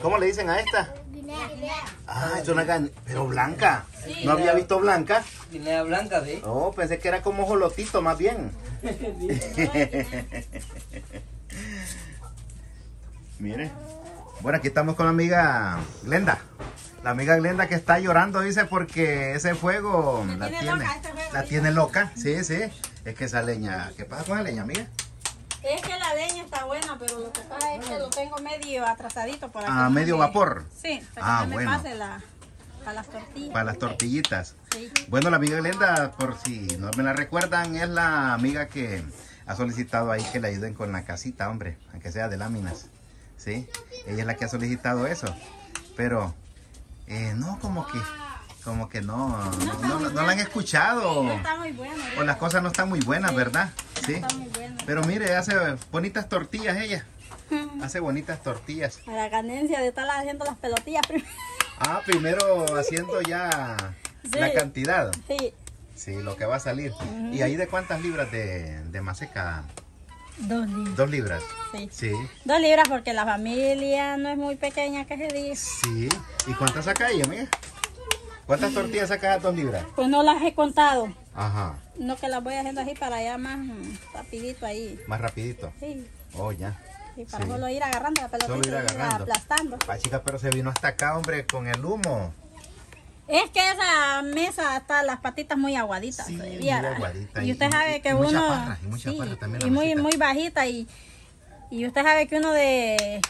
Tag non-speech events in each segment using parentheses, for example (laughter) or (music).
¿Cómo le dicen a esta? Ah, es una gan... pero blanca. No había visto blanca. Guinea blanca, ¿sí? Oh, pensé que era como jolotito más bien. (laughs) Mire. Bueno, aquí estamos con la amiga Glenda. La amiga Glenda que está llorando, dice, porque ese fuego la tiene tiene. loca este fuego, la tiene loca, sí, sí. Es que esa leña, ¿qué pasa con la leña, amiga? Es que la leña está buena, pero lo que pasa es que lo tengo medio atrasadito para Ah, medio me- vapor. Sí, para Ah, que no bueno. me pase la, para las tortillas. Para las tortillitas. Sí. Bueno, la amiga Glenda, por si no me la recuerdan, es la amiga que ha solicitado ahí que le ayuden con la casita, hombre, aunque sea de láminas. ¿Sí? Ella es la que ha solicitado eso. Pero, eh, no, como que, como que no, no, no- no la han escuchado. No está muy buena. O las cosas no están muy buenas, Sí. ¿verdad? Sí. Está muy buena. Pero mire, hace bonitas tortillas ella. (laughs) Hace bonitas tortillas. A la ganancia de estar haciendo las pelotillas primero. Ah, primero (laughs) haciendo ya la cantidad. Sí. Sí, lo que va a salir. ¿Y ahí de cuántas libras de, de maseca? Dos libras. Dos libras. Sí. Sí, Dos libras porque la familia no es muy pequeña que se diga. sí. ¿Y cuántas saca ella, amiga? ¿Cuántas tortillas saca dos libras? Pues no las he contado. Ajá, No que las voy haciendo así para allá más mm, rapidito ahí. más rapidito. Sí. Oh, ya. Y para Sí. solo ir agarrando la pelotita Solo ir y agarrando. aplastando. Ah, chica, pero se vino hasta acá, hombre, con el humo. Es que esa mesa está las patitas muy aguaditas. Sí, muy aguadita. Y Y- usted y- sabe y que mucha uno. parra, y mucha sí, también y muy, muy bajita y, y usted sabe que uno de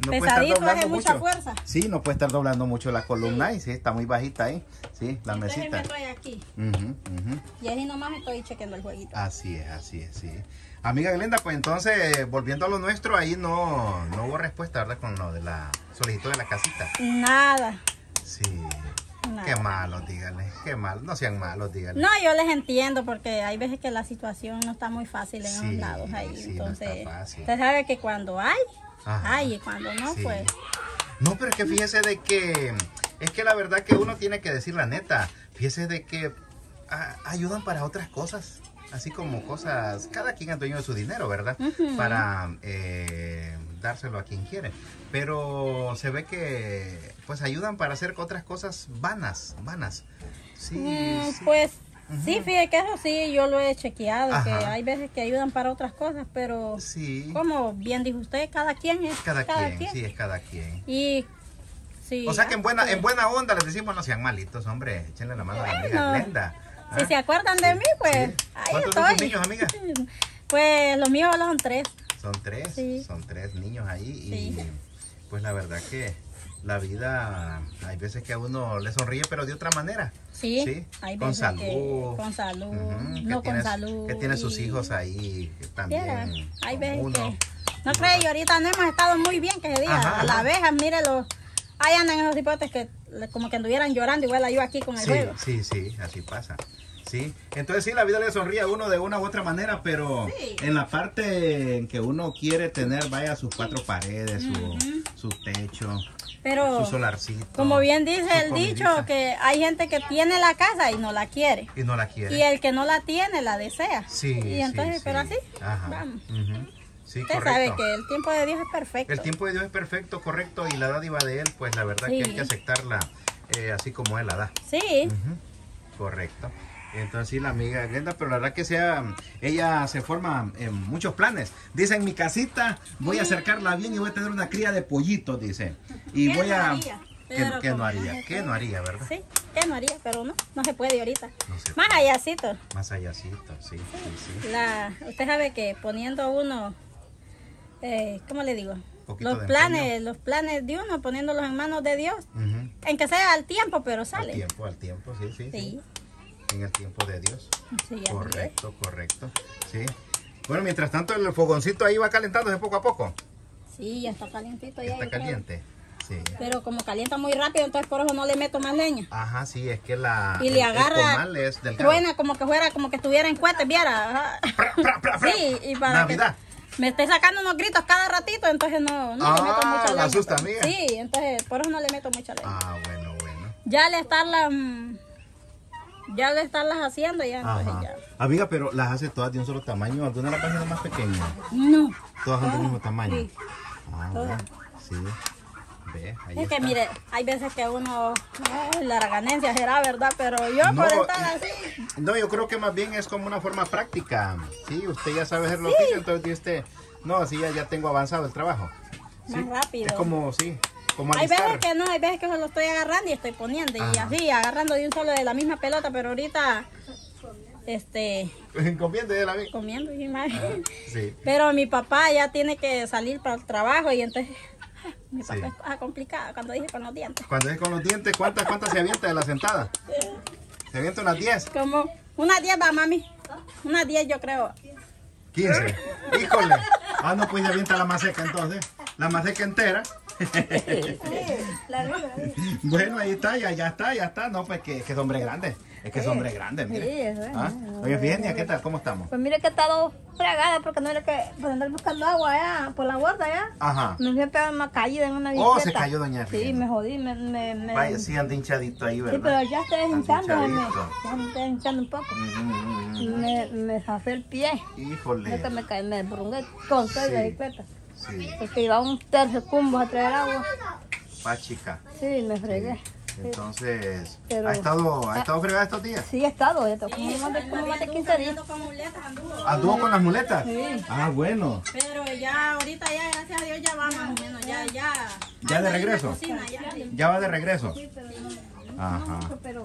No puede estar pesadito doblando hace mucha mucho. fuerza. Sí, no puede estar doblando mucho la columna y sí, está muy bajita ahí. Sí, la Entonces mesita. me estoy aquí. Ujú, ujú. Y así nomás estoy chequeando el jueguito. Así es, así es, sí. Amiga Glenda, pues entonces, volviendo a lo nuestro, ahí no, no hubo respuesta, ¿verdad? Con lo de la solicitud de la casita. Nada. Sí. Nada. Qué malos, díganle. Qué malos. No sean malos, díganle. No, yo les entiendo porque hay veces que la situación no está muy fácil en Sí, los lados ahí. sí, no Entonces, está fácil. usted sabe que cuando hay, Ajá. hay y cuando no, Sí. pues. No, pero es que fíjese de que... Es que la verdad que uno tiene que decir la neta. Fíjese de que ayudan para otras cosas. Así como cosas... Cada quien es dueño de su dinero, ¿verdad? Para eh, dárselo a quien quiere. Pero se ve que pues ayudan para hacer otras cosas vanas, vanas. Sí, Mm, sí. Pues Sí, fíjate que eso sí, yo lo he chequeado, que hay veces que ayudan para otras cosas, pero Sí. como bien dijo usted, cada quien es Cada, quien, sí, es cada quien. Y sí. O sea que en buena, en buena onda les decimos no sean malitos, hombre. Échenle la mano a la amiga Bueno. Glenda. Si ¿Ah? se acuerdan de mí, pues ahí ¿Cuántos son estoy. tus niños, amiga? (laughs) Pues los míos son tres. Son tres, son tres niños ahí y Sí. Pues la verdad que la vida hay veces que a uno le sonríe pero de otra manera. Sí, Sí, hay con veces que- salud. con salud, no con tienes- salud. Que tiene sus hijos ahí que también. Hay veces uno. que... No crees, y ahorita no hemos estado muy bien que se diga. Ajá, A la abeja, mire los... Ahí andan esos hipotes que como que anduvieran llorando igual yo aquí con el Sí, juego. sí, sí, así pasa. Sí, entonces sí, la vida le sonríe a uno de una u otra manera, pero Sí. en la parte en que uno quiere tener, vaya, sus cuatro paredes, su, su techo, Pero su solarcito. como bien dice el dicho, que hay gente que tiene la casa y no la quiere. Y no la quiere. Y el que no la tiene la desea. Sí, Y entonces, sí, pero sí. así, Ajá. vamos. ujú. Sí, Usted correcto. sabe que el tiempo de Dios es perfecto. El tiempo de Dios es perfecto, correcto, y la dádiva de Él, pues la verdad que hay Sí. que aceptarla eh, así como Él la da. Sí, Ujú, Correcto. Entonces sí, la amiga Glenda, pero la verdad que sea, ella se forma en muchos planes. Dice, en mi casita voy a acercarla bien y voy a tener una cría de pollitos, dice. Y ¿Qué voy no a... haría? ¿Qué, no haría? ¿Qué no haría, verdad? sí, ¿qué no haría? Pero no, no se puede ahorita. No se Más allácito. Más allácito, sí, sí, sí. La, usted sabe que poniendo uno, eh, ¿cómo le digo? Los planes, empeño. los planes de uno, poniéndolos en manos de Dios. En que sea al tiempo, pero Al sale. tiempo, al tiempo, sí, sí, sí. Sí, En el tiempo de Dios. sí. Correcto, correcto. Sí. Bueno, mientras tanto el fogoncito ahí va calentándose poco a poco. Sí, ya está calientito ya. Está caliente. Sí. Pero como calienta muy rápido, entonces por eso no le meto más leña. Ajá, sí, es que la Y el- le el agarra, comal es truena como que fuera, como que estuviera en cohete, viera. ajá. Pra, pra, pra, pra. Sí, y para Navidad. que me esté sacando unos gritos cada ratito, entonces no, no le meto Ah, mucha la leña. asusta. Sí, entonces por eso no le meto mucha leña. Ah, bueno, bueno. Ya al estarla mm, Ya de estarlas haciendo, ya entonces Ajá. ya. Amiga, pero las hace todas de un solo tamaño. ¿Alguna las páginas más pequeñas? No. Todas son del mismo tamaño. sí. Ah, bueno. Sí. Ve, ahí Es que mire, hay veces que uno, ay, la ganancia será verdad, pero yo No, por estar así, No, yo creo que más bien es como una forma práctica. Sí, usted ya sabe hacer el oficio, entonces dice usted, no, así ya, ya tengo avanzado el trabajo. Sí, Más rápido. Es como, sí, como hay veces que no, hay veces que lo estoy agarrando y estoy poniendo y Ajá. así, agarrando de un solo de la misma pelota, pero ahorita, este, (laughs) Comiendo ya la vi. comiendo. Sí. (laughs) Pero mi papá ya tiene que salir para el trabajo y entonces, (laughs) mi papá Sí. es cosa complicada cuando dije con los dientes. Cuando es con los dientes, ¿cuántas, cuántas se avienta de la sentada? Se avienta unas 10, Como unas 10 va, mami. Unas 10 yo creo. 15. Híjole. Ah, no, pues ya avienta la maseca entonces. La maseca entera. (laughs) Bueno, ahí está, ya, ya está, ya está. No, pues que, que es hombre grande. Es que es hombre grande, mire. Sí. ¿Ah? Oye, Virginia, ¿qué tal? ¿Cómo estamos? Pues mire que he estado fregada porque no era que por andar buscando agua allá por la borda allá. Ajá. Me fui a pegar una caída en una Oh, bicicleta. se cayó doña Sí, me jodí, me... me, me- Vaya, sí, anda hinchadito ahí, Sí, ¿verdad? pero ya estoy hinchando, me, ya me estoy hinchando un poco. Ujú, ujú, ujú. Me, me zafé el pie. Híjole. Neta me caí, me brungué con toda Sí. la bicicleta. Sí, Porque iba un tercio cumbo a traer agua. pa chica. Sí, me fregué. Entonces, Pero- ¿ha estado, ha estado fregada estos días? Sí, he estado, ya tengo como más de, como más de 15 días. Con muletas, anduvo. ¿Anduvo con las muletas? Sí. Ah, bueno. Pero ya ahorita ya, gracias a Dios, ya va más o menos, ya, ya. ¿Ya de regreso? cocina, ya. ¿Ya va de regreso? Ajá, Pero,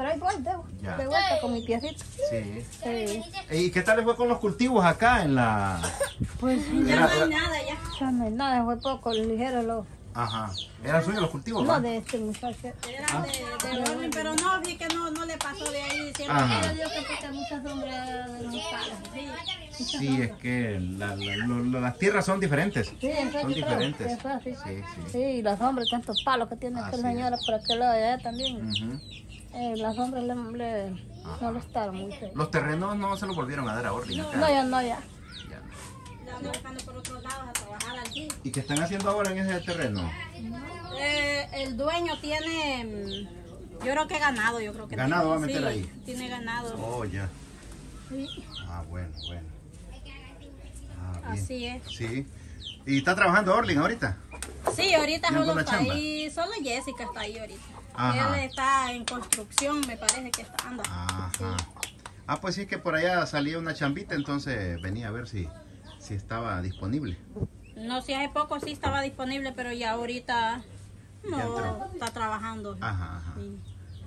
pero ahí voy, de, Ya. de vuelta con mi piecito. sí. Sí. ¿Y qué tal le fue con los cultivos acá en la...? Pues Ya Era- no hay nada, ya. ya no hay nada, fue poco ligero lo. Ajá. ¿Eran suyos los cultivos? No de este muchacho. Era de, de orden, pero no, vi que no, no le pasó de ahí. Siempre Ajá. Dios que quita mucha sombra de los palos. Sí, es que la- la- lo- lo- las tierras son diferentes. Sí, eso Son diferentes. Eso así. Sí, sí. Sí, la sombra, tantos palos que tiene aquel señora por aquel lado de allá también. Ujú. Eh, la sombra le, le molestaron muy feo. Los terrenos no se los volvieron a dar a Orly. No, ya no, ya. Ya no. Ya ando buscando por otros lados a trabajar allí. ¿Y qué están haciendo ahora en ese terreno? Eh, el dueño tiene, mm, yo creo que ganado, yo creo que Ganado tiene. va a meter Sí, ahí. Tiene ganado. Oh, ya. Sí, Ah, bueno, bueno. Ah, bien. así es. Sí. ¿Y está trabajando Orling ahorita? Sí, ahorita ¿En solo está ahí, solo Jessica está ahí ahorita. Ajá. Él está en construcción, me parece que está anda. Ajá. Ah, pues sí que por allá salía una chambita, entonces venía a ver si, si estaba disponible. No sé, hace poco sí estaba disponible, pero ya ahorita Ya no está trabajando. Ajá, ajá. Sí,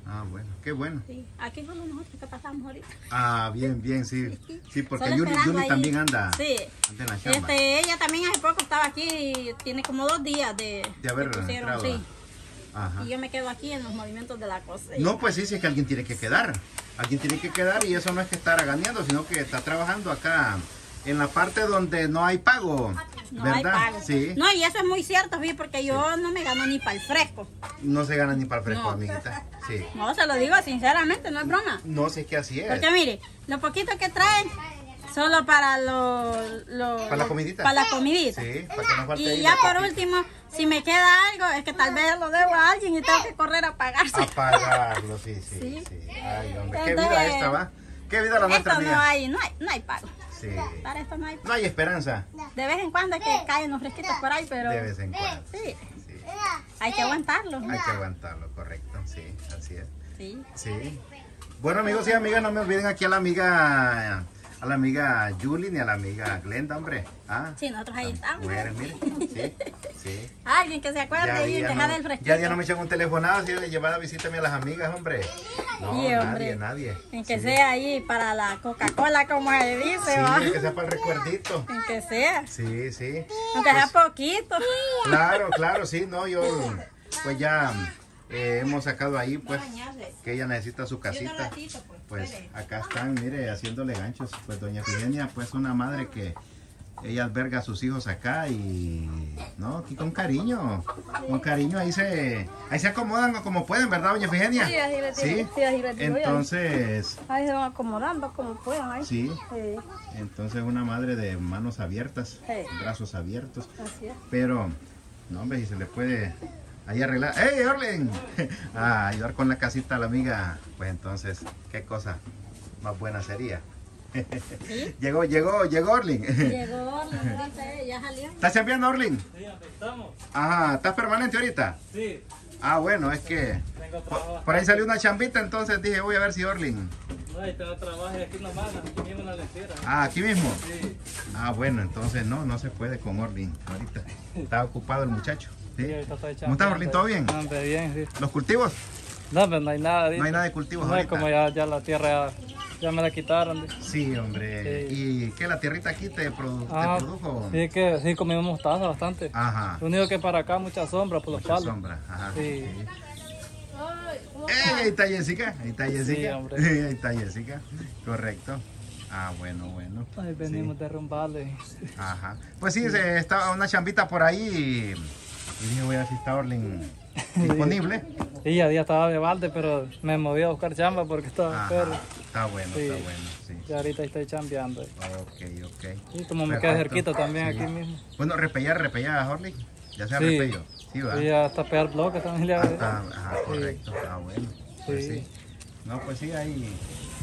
Ah, bueno, qué bueno. sí. Aquí solo nosotros que pasamos ahorita. Ah, bien, bien, sí. Sí, porque Yuli, Yuli también anda, Sí. anda en la chamba. Este, ella también hace poco estaba aquí tiene como dos días de, De haber entrado. sí. Ajá. Y yo me quedo aquí en los movimientos de la cocina. No, pues sí, sí es que alguien tiene que quedar. Alguien tiene que quedar y eso no es que estar ganeando, sino que está trabajando acá en la parte donde no hay pago. no ¿Verdad? hay pago. Sí. No, y eso es muy cierto, sí, porque yo no me gano ni para el fresco. No se gana ni para el fresco, No. amiguita. Sí. No, se lo digo sinceramente, no es broma. No sé qué así es. Porque mire, lo poquito que traen, solo para lo, lo- ¿Para la comidita? Para la comidita. Sí, para que no falte ahí Y ya por papita. último, si me queda algo, es que tal vez lo debo a alguien y tengo que correr a pagarse. A pagarlo, sí, sí, sí. Sí. Ay, hombre, qué vida esta, ¿va? Qué vida la nuestra, Esto no hay, no hay, no hay pago. Sí. Para esto no hay No hay esperanza. De vez en cuando es que caen los fresquitos por ahí, pero De vez en cuando. sí, Sí. hay que aguantarlo. Hay que aguantarlo, correcto. Sí, así es. Sí. Sí. Bueno, amigos y amigas, no me olviden aquí a la amiga, a la amiga Julie ni a la amiga Glenda, hombre. ¿Ah? Sí, nosotros ahí estamos. Mujeres. Sí, sí. (laughs) Alguien que se acuerde y dejar no, el fresquito. ya día no me echan un telefonado así de llevar a visítame a las amigas, hombre. No, Sí, nadie, hombre. nadie. En que Sí. sea ahí para la Coca-Cola, como se dice, ¿va? Sí, que sea para el recuerdito. En que sea. Sí, sí. Aunque sea poquito. Claro, claro, sí, no, yo (laughs) pues ya eh, hemos sacado ahí pues que ella necesita su casita. Pues acá están, mire, haciéndole ganchos. Pues doña Efigenia, pues una madre que ella alberga a sus hijos acá y no, aquí con cariño, con cariño ahí se ahí se acomodan como pueden, ¿verdad, doña Efigenia? Sí, así Sí. sí, así. Entonces, Ahí se van acomodando como puedan. Ahí. sí, Sí, entonces una madre de manos abiertas, Sí. brazos abiertos. así es. Pero, no, hombre, si se le puede Ahí arreglar. ¡Hey, Orlin! (laughs) A ayudar con la casita a la amiga. Pues entonces, ¿qué cosa más buena sería? (laughs) llegó, llegó, llegó Orlin. Llegó, eh, (laughs) ya salió. ¿Estás chambeando, Orlin? Sí, aquí estamos. Ajá, ¿estás permanente ahorita? Sí, Ah, bueno, es que tengo por, trabajo. por ahí salió una chambita, entonces dije, voy a ver si Orlin. No, ahí tengo trabajo y aquí nomás, aquí mismo en la lentera. Ah, aquí mismo. Sí, Ah, bueno, entonces no, no se puede con Orlin ahorita. Está ocupado el muchacho. ¿Sí? sí, ¿Cómo está, Orlin? ¿Todo bien? Hombre, bien, sí. ¿Los cultivos? No, pero no hay nada ahorita. No hay nada de cultivos No, ahorita. como ya, ya la tierra ya, ya me la quitaron. dice. Sí, hombre. Sí. ¿Y qué? ¿La tierrita aquí te, produ- te Ah, produjo? sí, que sí comimos mostaza bastante. Ajá. Lo único que para acá mucha sombra por los Mucha palos. sombra. Ajá. Sí. ¡Ey, ahí está Jessica! Ahí está Jessica. hombre. (laughs) ahí está Jessica. Correcto. Ah, bueno, bueno. Ahí venimos de rumbarle. Ajá. Pues sí, se, estaba una chambita por ahí y, y dije, voy a ver si está Orlin (laughs) disponible. Sí, ya día estaba de balde, pero me moví a buscar chamba porque estaba enfermo. Está bueno, Sí. está bueno, sí. Y ahorita estoy chambeando. Ok, ok. Y como me queda cerquita también Sí. aquí mismo. Bueno, repellar, repellar, Orlin. Ya sea Sí. repello. Sí, va. Y hasta pegar bloques también le hago. Hasta, ajá, correcto. Ah, bueno. Pues sí. No, pues sí, ahí,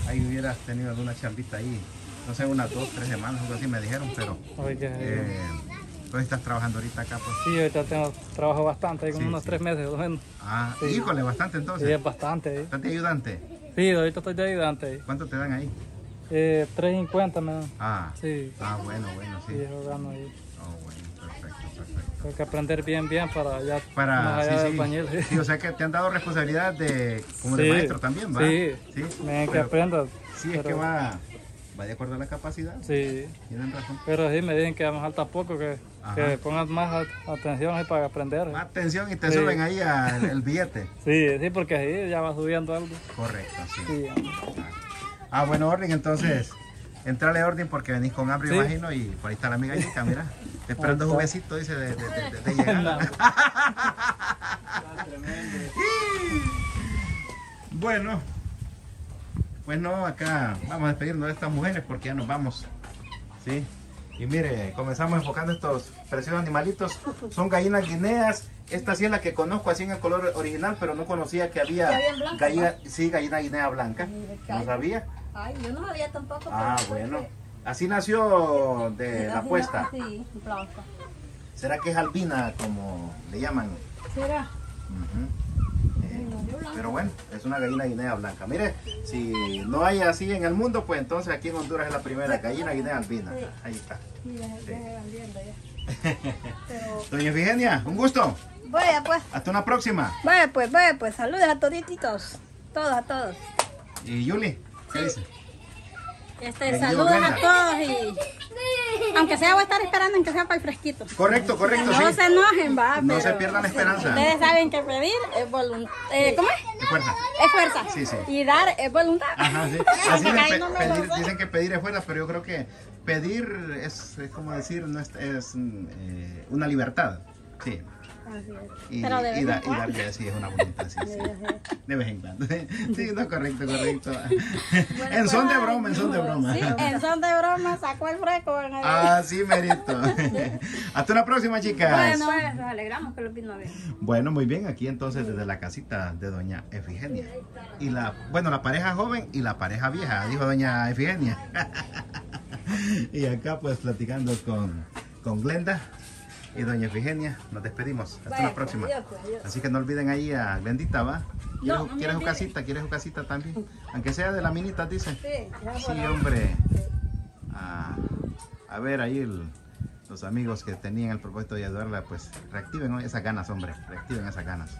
ahí hubieras tenido alguna chambita ahí. No sé, unas dos, tres semanas, algo así me dijeron, pero Oiga, eh, pues estás trabajando ahorita acá, pues. Sí, ahorita tengo trabajo bastante, hay como Sí, unos sí. tres meses, o menos. Ah, Sí. híjole, bastante Sí, entonces. es bastante. ¿Estás de ayudante? Sí, ahorita estoy de ayudante. ahí. ¿Cuánto te dan ahí? Eh, 3.50 me dan. Ah, Sí, ah bueno, bueno, sí. sí, eso gano ahí. Oh, bueno, perfecto, perfecto. Tengo que aprender bien, bien para ya más Para, allá sí, del sí. pañil. Sí, o sea que te han dado responsabilidad de, como de Sí. maestro también, ¿va? Sí, sí. me que Pero- aprenda. Sí, es que pero- va, va de acuerdo a la capacidad. Sí, Tienen razón. pero sí me dicen que me falta poco, que, que pongan más atención para aprender. ¿eh? Atención y te Sí. suben ahí al el billete. (laughs) Sí, sí, porque ahí ya va subiendo algo. Correcto, sí. Sí, Ah, bueno, orden, entonces, entrale orden porque venís con hambre, Sí. imagino, y por ahí está la amiga Yika, mira. (laughs) Esperando juguecito, dice, de, de, de- de- de (laughs) llegar. bueno, pues no, acá vamos a despedirnos de estas mujeres porque ya nos vamos. ¿Sí? Y mire, comenzamos enfocando estos preciosos animalitos. Son gallinas guineas. Esta sí es la que conozco así en el color original, pero no conocía que había blanca, gallina, sí, gallina guinea blanca. No sabía. Ay, yo no sabía tampoco. Ah, bueno. porque- Así nació de la puesta. Sí, blanca. ¿Será que es albina como le llaman? ¿Será? Pero bueno, es una gallina guinea blanca. Mire, si no hay así en el mundo, pues entonces aquí en Honduras es la primera gallina guinea albina. Ahí está. Sí, (laughs) Doña Efigenia, un gusto. vaya pues, Hasta una próxima. vaya pues, vaya pues, saludos a todititos. Todos, a todos. Y Yuli, ¿qué dice? Este, saludos a todos y aunque sea voy a estar esperando en que sea para el fresquito. Correcto, correcto, No sí. se enojen, va. No pero se pierdan la esperanza. Ustedes saben que pedir es voluntad. ¿Cómo es? De fuerza. Es fuerza. Sí, sí. Y dar es voluntad. Ajá, sí. (laughs) Así Aunque no pedir- dicen que pedir es fuerza, pero yo creo que pedir es, es como decir, no es, es, eh, una libertad. Sí. Así es. Y, Pero de y da- darle así es una voluntad, sí, (laughs) sí. De vez en cuando. (laughs) Sí, no, correcto, correcto. (laughs) en son de broma, en son de broma. Sí, en son de broma sacó el fresco. en el- Ah, sí, merito. Hasta una próxima, chicas. Bueno, pues, nos alegramos que los vino ver. Bueno, muy bien, aquí entonces desde la casita de doña Efigenia. Y la, bueno, la pareja joven y la pareja vieja, dijo doña Efigenia. y acá pues platicando con, con Glenda y doña Efigenia, nos despedimos. Hasta Vaya, la próxima. pues, adiós, pues, adiós. Así que no olviden ahí a Glendita, ¿va? ¿Quieres, No, ¿quieres su casita? ¿Quieres su casita también? Aunque sea de la minita, dice. Sí, Sí, hombre. Ah, a ver, ahí el- los amigos que tenían el propósito de ayudarla, pues reactiven esas ganas, hombre. Reactiven esas ganas.